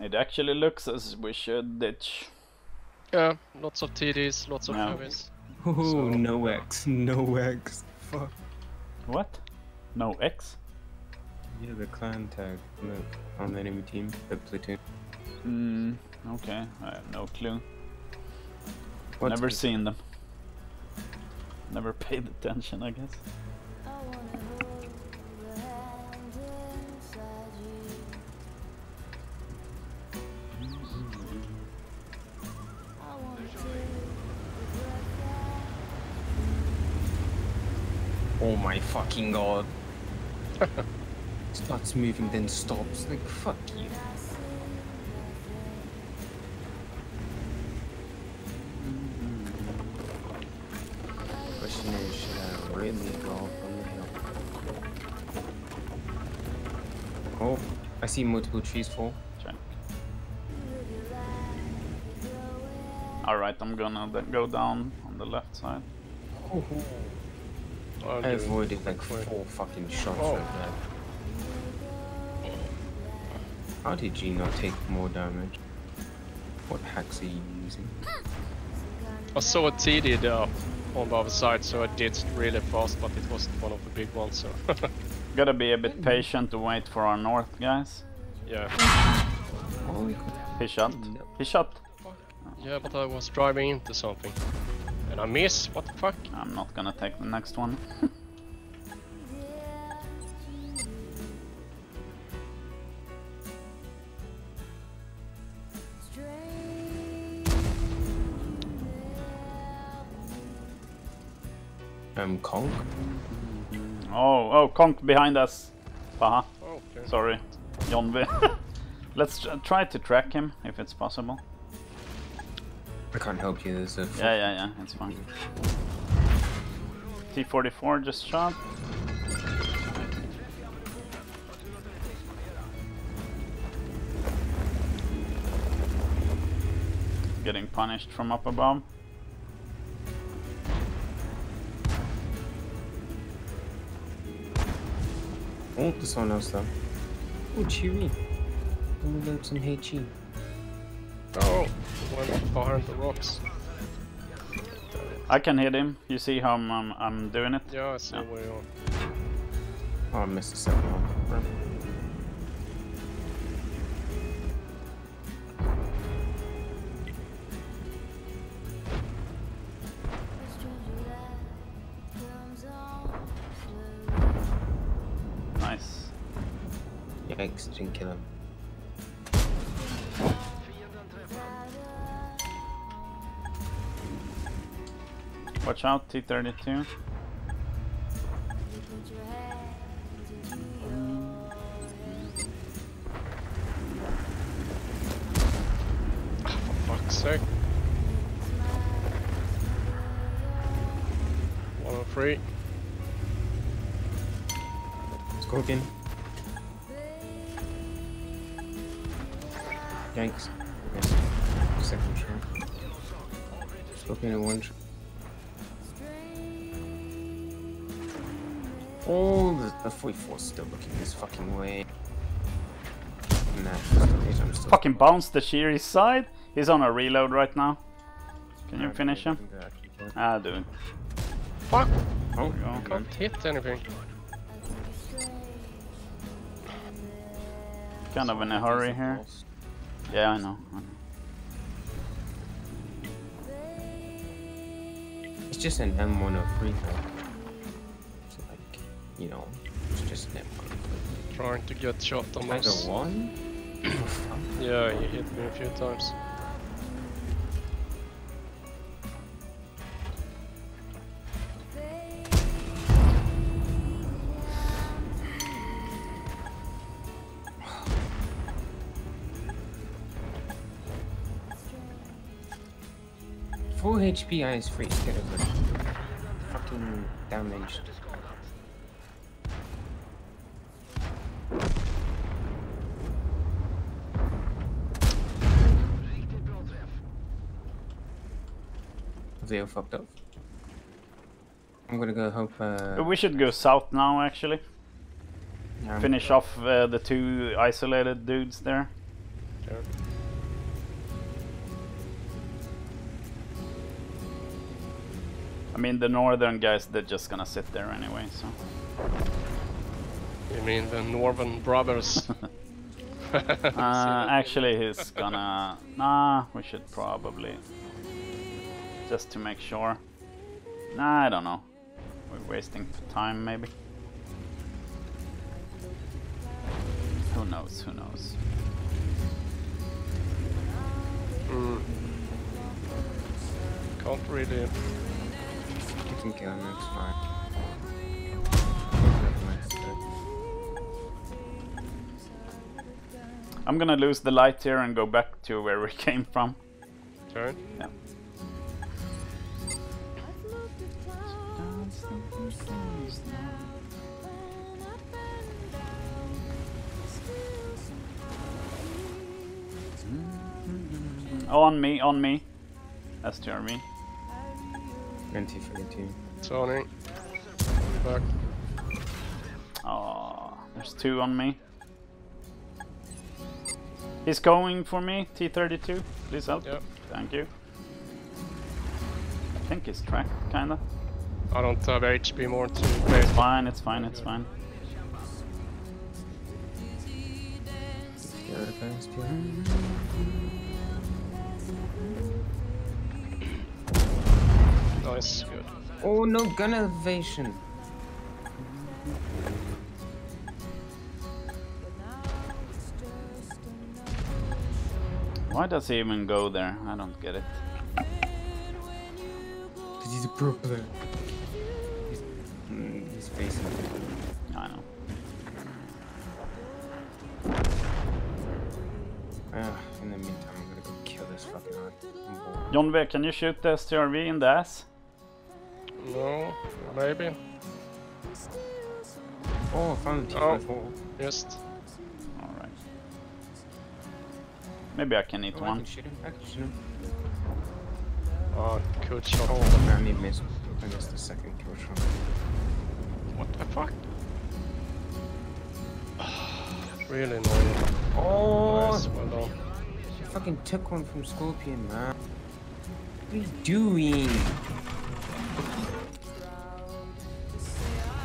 It actually looks as we should ditch. Yeah, lots of TDs, lots of No. heavies. Oh, So- no X, no X. Fuck. What? No X? Yeah, the clan tag on the, on the enemy team, the platoon. Hmm, okay, I have no clue. What's Never it? seen them. Never paid attention, I guess. Oh my fucking god. Starts moving, then stops. Like, fuck you. that I see Question is, should I really go up on the hill? Oh, I see multiple trees fall. Check. Alright, I'm gonna go down on the left side. Oh, oh. I'm I avoided like quick. four fucking shots Oh. like that. How did you not take more damage? What hacks are you using? I saw a TD there uh, on the other side, so I did really fast, but it wasn't one of the big ones, so Gotta be a bit patient to wait for our north guys. yeah. Holy crap. He shot. He shot. Yeah, but I was driving into something. And I miss? What the fuck? I'm not gonna take the next one. Um, Kong? oh, oh, Conk behind us. Haha, Oh, okay. sorry. Jonvi. Let's try to track him if it's possible. I can't help you, there's a Yeah, yeah, yeah, that's fine. T44 just shot. Getting punished from up above. Oh, there's someone else though. Oh, Cheery. Let me load some HE. Oh, one behind the rocks. I can hit him. You see how I'm, I'm, I'm doing it? Yeah, I see Yeah. where you are. Oh, I missed the second one. Nice. Yikes, didn't kill him. Watch out, T32. For fuck's sake. One on three. Scorpion. Yikes. Yes. Second shot. Scorpion in one shot. Oh, the, the 44 is still looking this fucking way. Nah, still Fucking bounce the Shiri side. He's on a reload right now. Can you finish him? Ah, do it. Fuck! Oh, go. Can't hit anything. Kind of in a hurry here. Yeah, I know. I know. It's just an M103 though. You know, just M103. Trying to get shot on Tiger us. 1? Oh. Yeah, he hit me a few times. Full HP eyes free instead of fucking damaged. They all fucked up. I'm gonna go help. Uh, We should go south now, actually. um, Finish off uh, the two isolated dudes there. there. I mean, the northern guys, they're just gonna sit there anyway, so. You mean the Northern Brothers? Uh, actually, he's gonna. Nah, we should probably. Just to make sure. Nah, I don't know. We're wasting time, maybe. Who knows? Who knows? mm. Can't really. You can kill him, it's fine. I'm gonna lose the light here and go back to where we came from. Turn. Yeah. Oh, on me, on me. That's Jeremy. Anti for the team. Turning. Back. Oh, there's two on me. He's going for me, T32. Please help. Yep. Thank you. I think he's tracked, kinda. I don't have HP more to play. It's fine, it's fine, it's fine. Get advanced. Nice, good. Oh no, gun elevation. Why does he even go there? I don't get it. Cause he's a pro player. He's, mm, he's facing. Ah, in the meantime, I'm gonna go kill this fucking hard. I'm. John V, can you shoot the STRV in the ass? No, maybe. Oh, I found the Oh. T54. Just. Alright. Maybe I can eat Oh, I one. can shoot him. I can shoot him. Oh, good shot. Oh, man, he missed. I missed the second kill shot. What the fuck? Really annoying. Oh, Nice, well done. Fucking took one from Scorpion, man. What are you doing?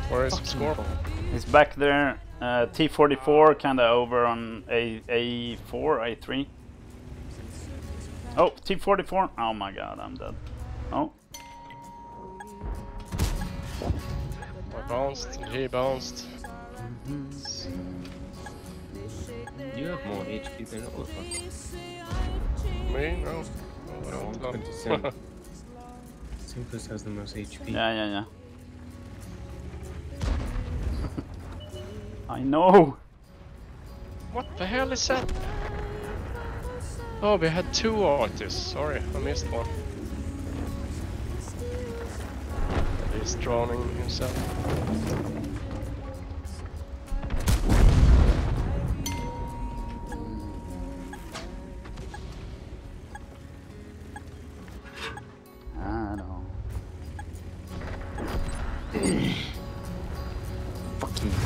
Where is Fucking score? He's back there. Uh, T44 kinda over on A A4, A3. Oh, T44. Oh my god, I'm dead. Oh, I bounced, he bounced. You have more HP than Ulfa. Me? No. No, I No, don't I'm know. just saying. Simplus has the most HP. yeah, yeah, yeah. I know. What the hell is that? Oh, we had two artists. Sorry, I missed one. He's drowning himself. Somehow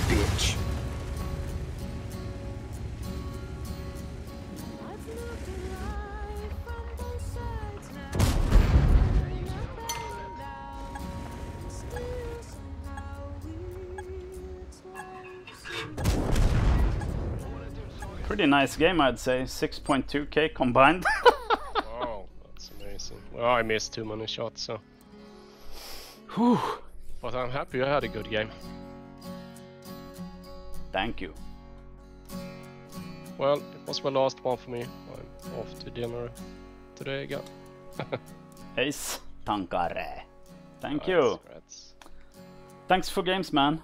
bitch. Pretty nice game, I'd say. 6.2k combined. Wow, that's amazing. Well, I missed too many shots, so. Whew. But I'm happy I had a good game. Thank you. Well, it was my last one for me. I'm off to dinner today again. Ace Tankare. Thank you. congrats. Thanks for games, man.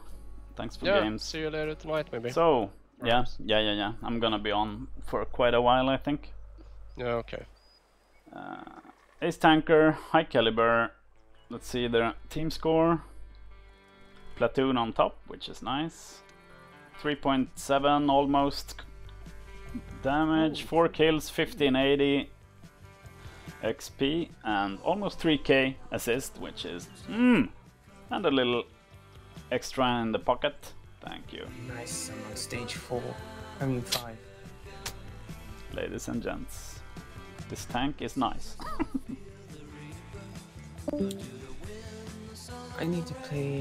Thanks for Yeah, games. see you later tonight maybe. So, yeah, Perhaps. yeah, yeah, yeah. I'm gonna be on for quite a while, I think. Yeah, okay. Uh, Ace Tanker, High Caliber. Let's see the team score. Platoon on top, which is nice. 3.7 almost damage, 4 kills, 1580 XP, and almost 3k assist, which is. Mmm! And a little extra in the pocket. Thank you. Nice, I'm on stage four. I mean five. ladies and gents. This tank is nice. I need to play